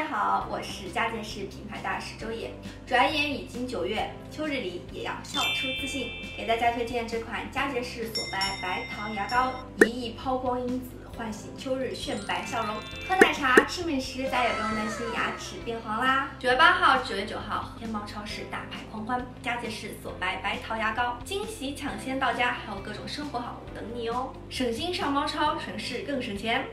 大家好，我是佳洁士品牌大使周野。转眼已经九月，秋日里也要笑出自信。给大家推荐这款佳洁士锁白白桃牙膏，一亿抛光因子。唤醒秋日炫白笑容，喝奶茶、吃美食，再也不用担心牙齿变黄啦！九月八号、九月九号，天猫超市大牌狂欢，佳洁士锁白白桃牙膏惊喜抢先到家，还有各种生活好物等你哦！省心上猫超，省事更省钱。